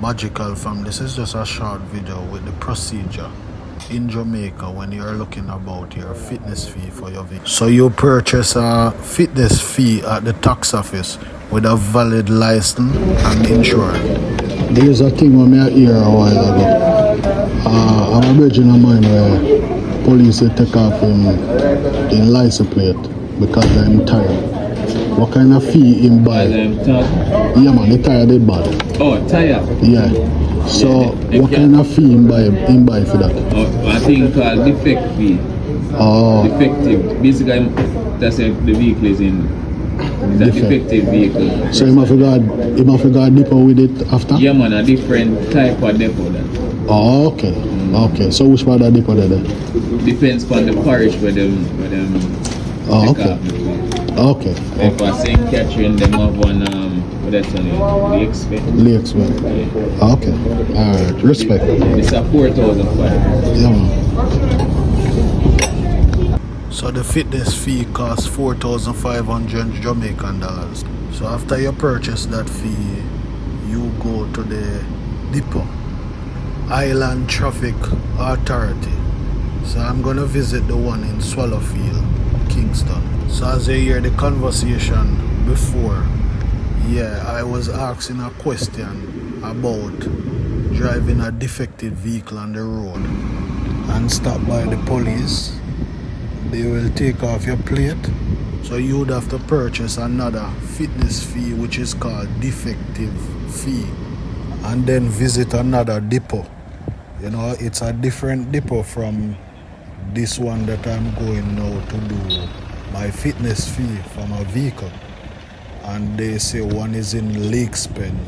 Magical fam, this is just a short video with the procedure in Jamaica when you're looking about your fitness fee for your vehicle. So you purchase a fitness fee at the tax office with a valid license and insurance. There's a thing when I hear a while ago. Uh, I'm a virgin of mine where police take off in license plate because I'm tired. What kind of fee him buy? Yeah man, the tire they bad. Oh, tire. Yeah. So Yeah, what yeah. kind of fee him buy him buy for that? Oh, I think called defect fee. Oh Defective. Basically, that's if the vehicle is in. It's a defective vehicle. so him have to go him have to go depot with it after? Yeah, man, a different type of depot. That Oh okay. Mm. Okay. So which part of the depot there? then? depends on the parish where them where them Oh okay. fee. Okay. If I St. Catherine, them have one um, what that's on it, the expect. Lakes well. Yeah. Okay. Alright. Respect. It's a four thousand five. Yeah, man. So the fitness fee costs 4,500 Jamaican dollars. So after you purchase that fee, you go to the depot, Island Traffic Authority. So I'm gonna visit the one in Swallowfield, Kingston. So as you hear the conversation before, yeah, I was asking a question about driving a defective vehicle on the road and stop by the police. They will take off your plate. So you would have to purchase another fitness fee which is called defective fee and then visit another depot. You know, it's a different depot from this one that I'm going now to do my fitness fee for my vehicle. And they say one is in Lakes Pen,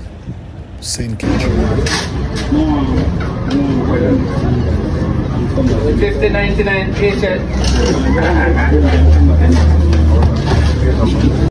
St. Nine t-shirt.